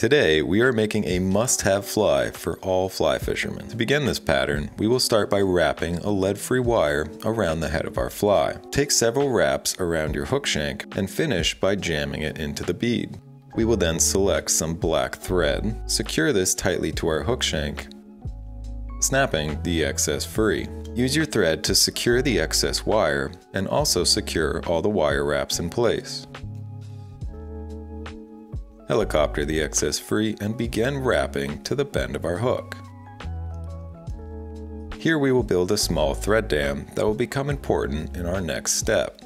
Today, we are making a must-have fly for all fly fishermen. To begin this pattern, we will start by wrapping a lead-free wire around the head of our fly. Take several wraps around your hook shank and finish by jamming it into the bead. We will then select some black thread, secure this tightly to our hook shank, snapping the excess free. Use your thread to secure the excess wire and also secure all the wire wraps in place. Helicopter the excess free and begin wrapping to the bend of our hook. Here we will build a small thread dam that will become important in our next step.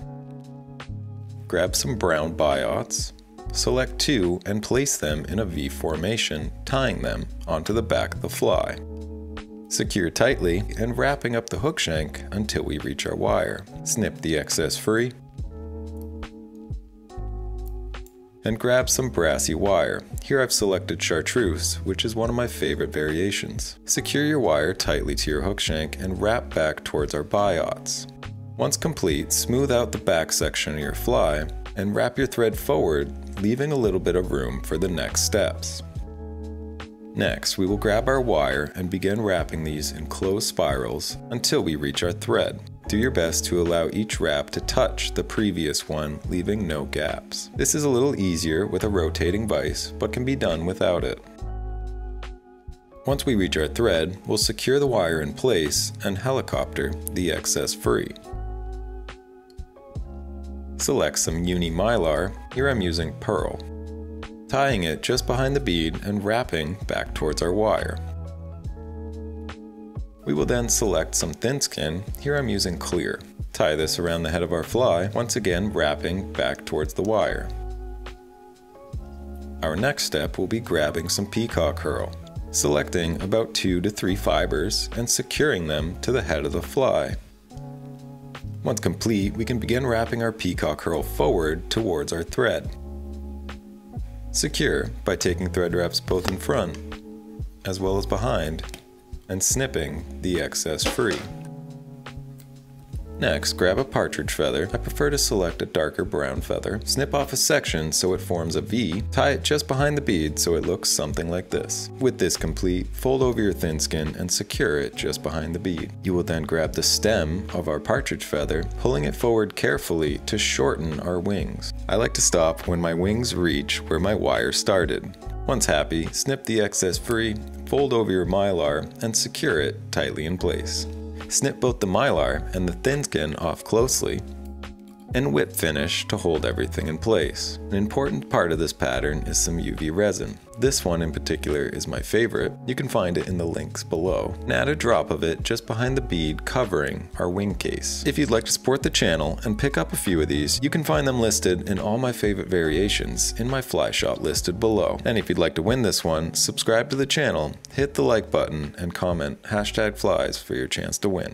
Grab some brown biots, select two and place them in a V formation, tying them onto the back of the fly. Secure tightly and wrapping up the hook shank until we reach our wire. Snip the excess free and grab some Brassie wire. Here I've selected chartreuse, which is one of my favorite variations. Secure your wire tightly to your hook shank and wrap back towards our biots. Once complete, smooth out the back section of your fly and wrap your thread forward, leaving a little bit of room for the next steps. Next, we will grab our wire and begin wrapping these in closed spirals until we reach our thread. Do your best to allow each wrap to touch the previous one, leaving no gaps. This is a little easier with a rotating vise, but can be done without it. Once we reach our thread, we'll secure the wire in place and helicopter the excess free. Select some Uni Mylar, here I'm using Pearl. Tying it just behind the bead and wrapping back towards our wire. We will then select some thin skin, here I'm using clear. Tie this around the head of our fly, once again wrapping back towards the wire. Our next step will be grabbing some peacock herl, selecting about 2 to 3 fibers and securing them to the head of the fly. Once complete, we can begin wrapping our peacock herl forward towards our thread. Secure by taking thread wraps both in front as well as behind and snipping the excess free. Next, grab a partridge feather. I prefer to select a darker brown feather. Snip off a section so it forms a V. Tie it just behind the bead so it looks something like this. With this complete, fold over your thin skin and secure it just behind the bead. You will then grab the stem of our partridge feather, pulling it forward carefully to shorten our wings. I like to stop when my wings reach where my wire started. Once happy, snip the excess free, fold over your mylar, and secure it tightly in place. Snip both the mylar and the thin skin off closely, and whip finish to hold everything in place. An important part of this pattern is some UV resin. This one in particular is my favorite. You can find it in the links below. And add a drop of it just behind the bead covering our wing case. If you'd like to support the channel and pick up a few of these, you can find them listed in all my favorite variations in my fly shop listed below. And if you'd like to win this one, subscribe to the channel, hit the like button, and comment hashtag flies for your chance to win.